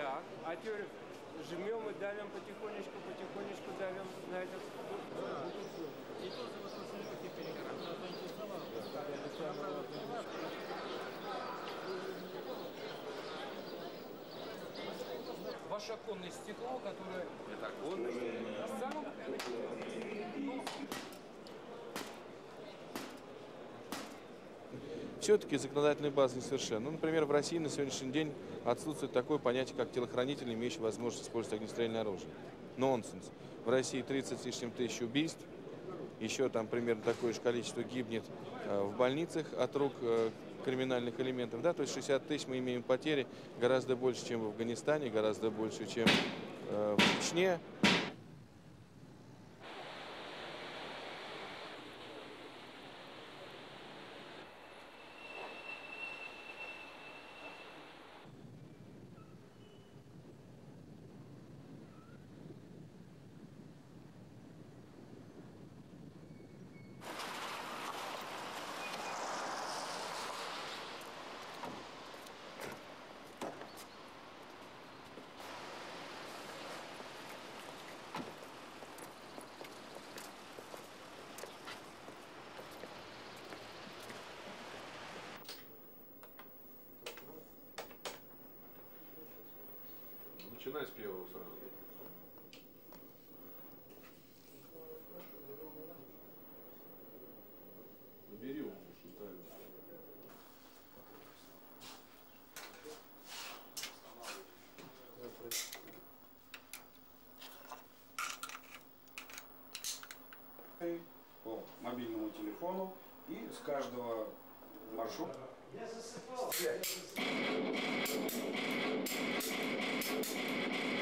А теперь жмем и давим потихонечку, потихонечку давим на этот. И тоже вот очень легкий перегорал. Ваше оконное стекло, которое Это оконный. самым ну, Все-таки законодательная база несовершенна. Ну, например, в России на сегодняшний день отсутствует такое понятие, как телохранитель, имеющий возможность использовать огнестрельное оружие. Нонсенс. В России 30 с лишним тысяч убийств, еще там примерно такое же количество гибнет э, в больницах от рук э, криминальных элементов. Да? То есть 60 тысяч мы имеем потери гораздо больше, чем в Афганистане, гораздо больше, чем э, в Чечне. Начинай с первого сразу. Набери его, тайно. по мобильному телефону и с каждого маршрута Я засыпал. どうぞ。